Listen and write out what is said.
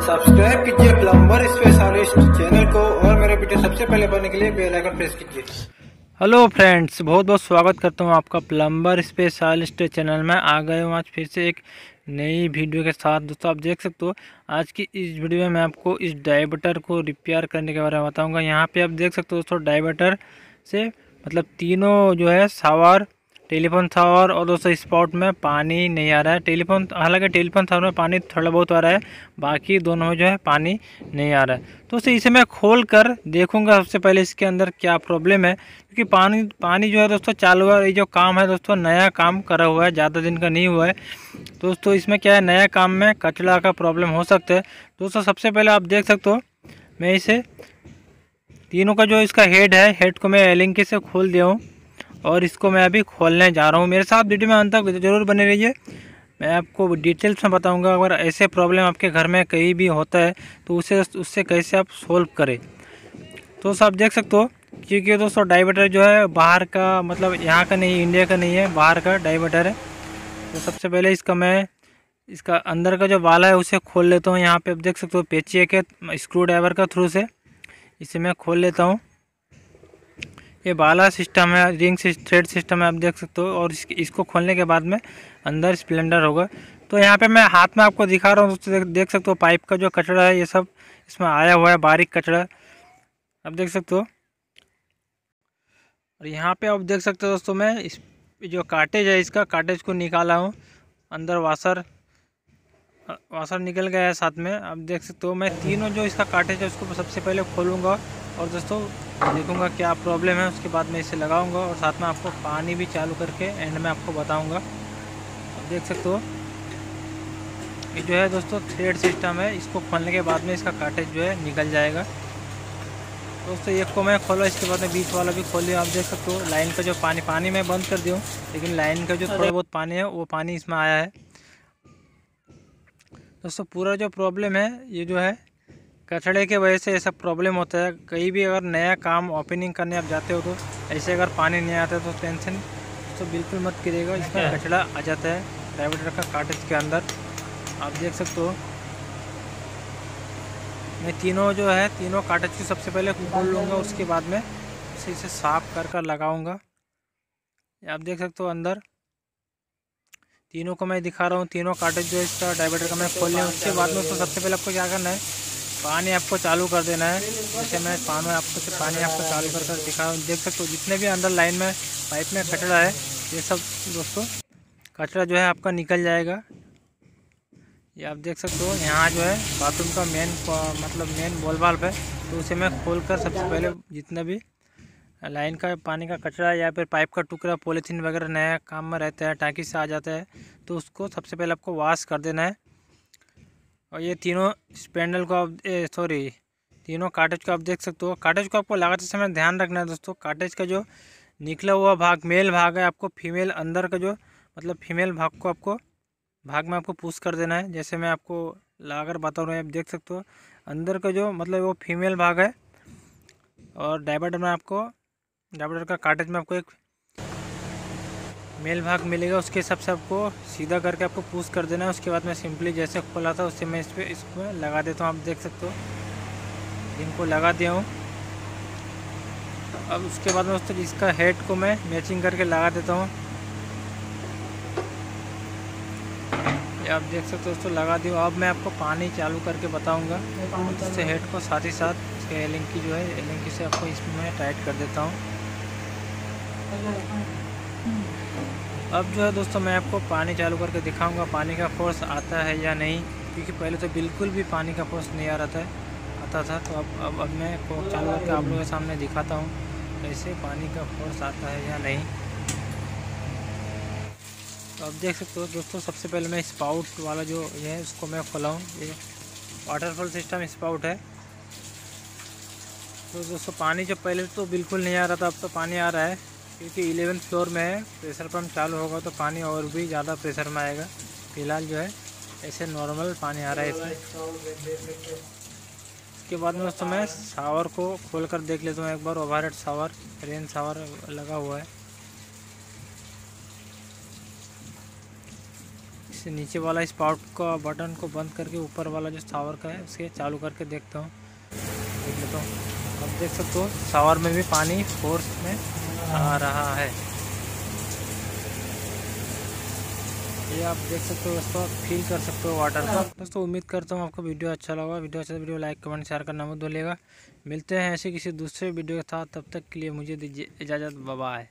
Subscribe कीजिए plumber specialist channel को और मेरे वीडियो सबसे पहले पाने के लिए बेल आइकन प्रेस कीजिए। हेलो फ्रेंड्स बहुत बहुत स्वागत करता हूँ आपका प्लम्बर स्पेशलिस्ट चैनल में। आ गए हूँ आज फिर से एक नई वीडियो के साथ। दोस्तों, आप देख सकते हो, आज की इस वीडियो में मैं आपको इस डाइवर्टर को रिपेयर करने के बारे में बताऊँगा। यहाँ पे आप देख सकते हो दोस्तों डाइवर्टर से मतलब तीनों जो है, सावर टेलीफोन टावर और दोस्तों स्पॉट में पानी नहीं आ रहा है। टेलीफोन, हालाँकि टेलीफोन टावर में पानी थोड़ा बहुत आ रहा है, बाकी दोनों में जो है पानी नहीं आ रहा है। तो दोस्तों इसे मैं खोल कर देखूँगा सबसे पहले इसके अंदर क्या प्रॉब्लम है, क्योंकि पानी पानी जो है दोस्तों चालू हुआ ये जो काम है दोस्तों नया काम करा हुआ है, ज़्यादा दिन का नहीं हुआ है। दोस्तों इसमें क्या है, नया काम में कचरा का प्रॉब्लम हो सकता है। दोस्तों सबसे पहले आप देख सकते हो, मैं इसे, तीनों का जो इसका हेड है हेड को मैं एलिंकी से खोल दिया हूँ। और इसको मैं अभी खोलने जा रहा हूँ। मेरे साथ वीडियो में अंत तक ज़रूर बने रहिए। मैं आपको डिटेल्स में बताऊँगा, अगर ऐसे प्रॉब्लम आपके घर में कहीं भी होता है तो उसे, उससे कैसे आप सोल्व करें। तो आप देख सकते हो, क्योंकि दोस्तों डाइवर्टर जो है, बाहर का मतलब यहाँ का नहीं इंडिया का नहीं है, बाहर का डाइवर्टर है। तो सबसे पहले इसका मैं, इसका अंदर का जो वाला है, उसे खोल लेता हूँ। यहाँ पे आप देख सकते हो पेचिए के स्क्रू ड्राइवर का थ्रू से। इसे मैं खोल लेता हूँ। ये बाला सिस्टम है, रिंग थ्रेड सिस्टम है, आप देख सकते हो, और इसको खोलने के बाद में अंदर स्प्लेंडर होगा। तो यहाँ पे मैं हाथ में आपको दिखा रहा हूँ देख सकते हो, पाइप का जो कचरा है, ये सब इसमें आया हुआ है, बारीक कचरा आप देख सकते हो। और यहाँ पे आप देख सकते हो, दोस्तों, मैं इस, जो काटेज है, इसका काटेज को निकाला हूँ, अंदर वाशर वाशर निकल गया है साथ में। आप देख सकते हो, मैं तीनों जो इसका काटेज है, उसको सबसे पहले खोलूँगा। और दोस्तों देखूँगा क्या प्रॉब्लम है उसके बाद मैं इसे लगाऊँगा और साथ में आपको पानी भी चालू करके एंड में आपको बताऊँगा। आप देख सकते हो। ये जो है दोस्तों थ्रेड सिस्टम है। इसको खोलने के बाद में इसका काटेज जो है निकल जाएगा। दोस्तों एक को मैं खोला इसके बाद में बीच वाला भी खोल लिया। आप देख सकते हो लाइन का जो पानी पानी मैं बंद कर दूँ लेकिन लाइन का जो थोड़ा बहुत पानी है वो पानी इसमें आया है। दोस्तों पूरा जो प्रॉब्लम है ये जो है कचड़े के वजह से ऐसा प्रॉब्लम होता है। कहीं भी अगर नया काम ओपनिंग करने आप जाते हो तो ऐसे अगर पानी नहीं आता तो टेंशन तो बिल्कुल मत करिएगा इसमें कचड़ा आ जाता है डाइवर्टर का काटेज के अंदर। आप देख सकते हो। मैं तीनों जो है तीनों काटेज की सबसे पहले खोल लूँगा उसके बाद में उसे इसे साफ़ कर कर लगाऊँगा। आप देख सकते हो अंदर। तीनों को मैं दिखा रहा हूँ तीनों काटेज जो है इसका डाइवर्टर का मैं खोल लिया। उसके बाद में उसको सबसे पहले आपको क्या करना है पानी आपको चालू कर देना है। जैसे मैं पानी आपको से पानी आपको चालू कर कर दिखा देख सकते हो, जितने भी अंदर लाइन में पाइप में कचरा है, ये सब दोस्तों, कचरा जो है आपका निकल जाएगा। ये आप देख सकते हो, यहाँ जो है बाथरूम का मेन मतलब मेन बॉल बाल्ब है। तो उसे मैं खोल कर सबसे पहले जितना भी लाइन का पानी का कचरा या फिर पाइप का टुकड़ा, पॉलीथीन वगैरह नया काम में रहता है, टाँकी से आ जाता है तो उसको सबसे पहले आपको वॉश कर देना है। और ये तीनों स्पेंडल को आप सॉरी तीनों काटेज को आप देख सकते हो। काटेज को आपको लगाते समय ध्यान रखना है दोस्तों। काटेज का जो निकला हुआ भाग मेल भाग है, आपको फीमेल अंदर का जो मतलब फीमेल भाग को आपको, भाग में आपको पुश कर देना है। जैसे मैं आपको लाकर बता रहा हूँ, आप देख सकते हो। अंदर का जो मतलब वो फीमेल भाग है। और डाइवर्टर में आपको डाइवर्टर का काटेज में आपको एक मेल भाग मिलेगा उसके हिसाब से आपको सीधा करके आपको पुश कर देना है। उसके बाद मैं सिंपली जैसे खोला था उससे मैं इस पर इसको लगा देता हूँ, आप देख सकते हो। इनको लगा दिया हूँ। अब उसके बाद में दोस्तों इसका हेड को मैं मैचिंग करके लगा देता हूँ। आप देख सकते हो दोस्तों, लगा दिया अब मैं आपको पानी चालू करके बताऊँगा। इससे हेड को साथ ही साथ इसके एलिंकी जो है एलिंकी से आपको इसमें टाइट कर देता हूँ। अब जो है दोस्तों, मैं आपको पानी चालू करके दिखाऊँगा, पानी का फोर्स आता है या नहीं, क्योंकि पहले तो बिल्कुल भी पानी का फोर्स नहीं आ रहा था, आता था तो अब अब अब मैं चालू करके आप लोगों के सामने दिखाता हूँ, कैसे पानी का फोर्स आता है या नहीं। तो अब देख सकते हो दोस्तों, सबसे पहले मैं स्पाउट वाला जो ये है, उसको मैं खोला ये वाटरफॉल सिस्टम स्पाउट है। तो दोस्तों, पानी जो पहले तो बिल्कुल नहीं आ रहा था, अब तो पानी आ रहा है। क्योंकि इलेवेंथ फ्लोर में है प्रेशर पम्प चालू होगा तो पानी और भी ज़्यादा प्रेशर में आएगा। फ़िलहाल जो है, ऐसे नॉर्मल पानी आ रहा है इसमें। इसके बाद में दोस्तों मैं शावर को खोल कर देख लेता हूँ। एक बार overhead shower rain shower लगा हुआ है। इस नीचे वाला स्पाउट का बटन को बंद करके ऊपर वाला जो शावर का है, उसके चालू करके देखता हूँ। देख लेता हूँ। देख सकते हो शावर में भी पानी फोर्स में आ रहा है। ये आप देख सकते हो दोस्तों फील कर सकते हो वाटर का। दोस्तों, उम्मीद करता हूँ आपको वीडियो अच्छा लगा। वीडियो अच्छा वीडियो लाइक कमेंट शेयर करना मत भूलिएगा। मिलते हैं ऐसे किसी दूसरे वीडियो के साथ। तब तक के लिए मुझे दीजिए इजाज़त। बाय